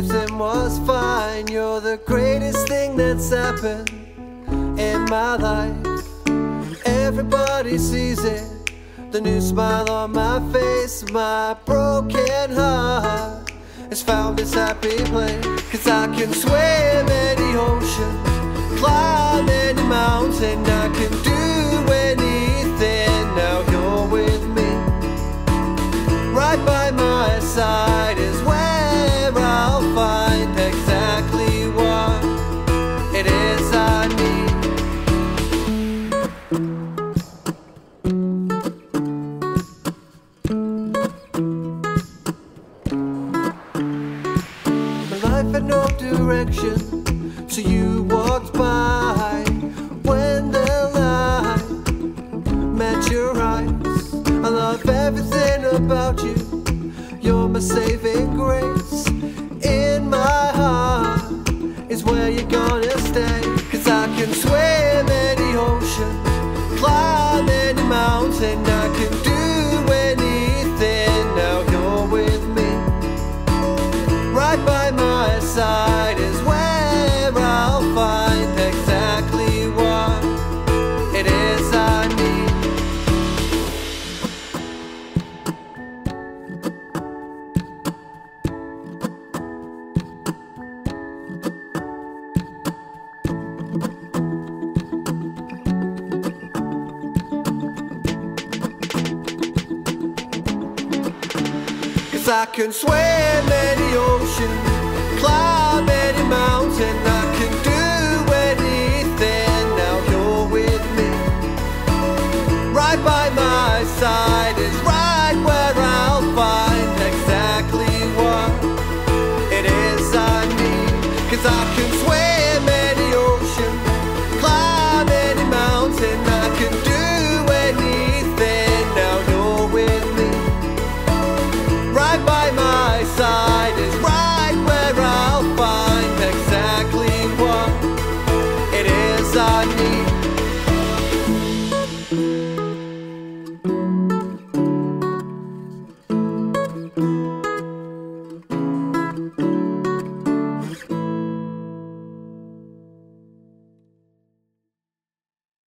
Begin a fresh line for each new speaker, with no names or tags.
everything was fine. You're the greatest thing that's happened in my life. Everybody sees it. The new smile on my face, my broken heart has found this happy place. Cause I can swim any ocean, climb any mountain, No direction, so you walked by when the light met your eyes. I love everything about you. You're my saving grace. In my heart is where you're gonna stay. Cause I can swim any ocean, climb any mountain, I can swim any ocean, climb any mountain, I can do anything. Now you're with me. Right by my side is right where I'll find exactly what it is I need. Cause I can swim.